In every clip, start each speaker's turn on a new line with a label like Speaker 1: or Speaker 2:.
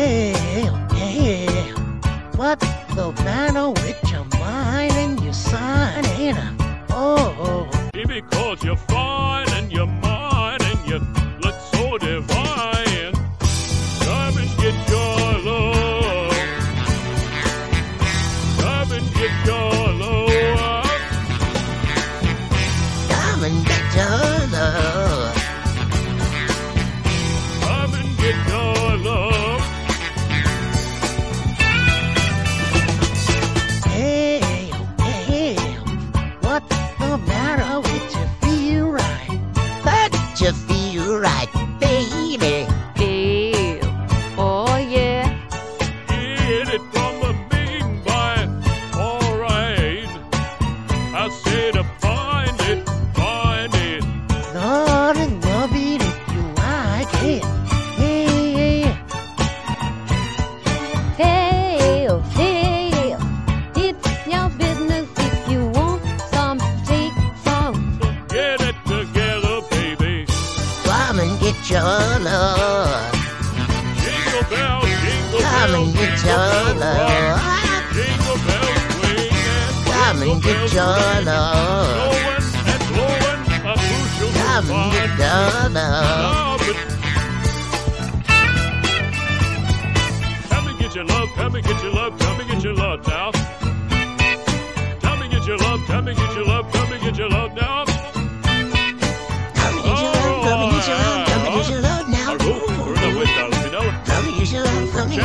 Speaker 1: Hey, hey, what the matter with your
Speaker 2: mind and your
Speaker 1: sign and
Speaker 3: a, oh.
Speaker 2: He because you bell,
Speaker 1: jingle
Speaker 2: Come and get your love.
Speaker 1: Jingle bells swing and
Speaker 2: Come and get your love. Come and get your love.
Speaker 1: Come and get your love, come and get your love, come and get your love now. Come and get your love, come and get your love, come and get your love now.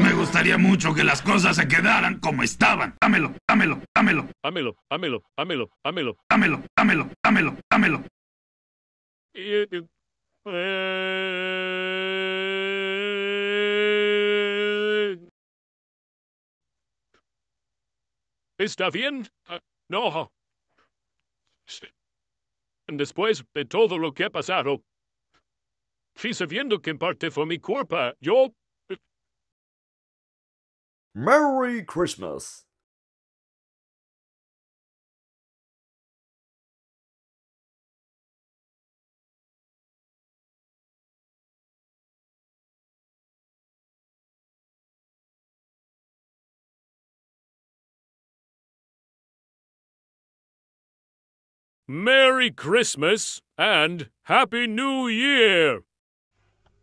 Speaker 1: me gustaría mucho que las cosas se quedaran como estaban.
Speaker 4: Dámelo, dámelo, dámelo.
Speaker 1: Dámelo, dámelo, dámelo, dámelo.
Speaker 4: Dámelo, dámelo, dámelo, dámelo.
Speaker 1: Eh, eh, eh. ¿Está bien? Ah, no. Después de todo lo que ha pasado, fui sabiendo que en parte fue mi cuerpo yo...
Speaker 5: Eh, Merry Christmas.
Speaker 1: Merry Christmas and Happy New Year!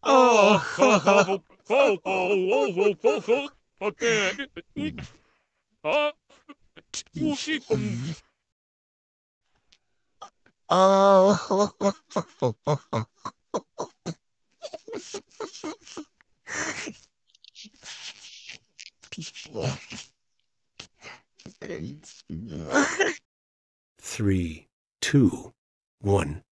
Speaker 1: Oh!
Speaker 2: Oh.
Speaker 6: Three two, one.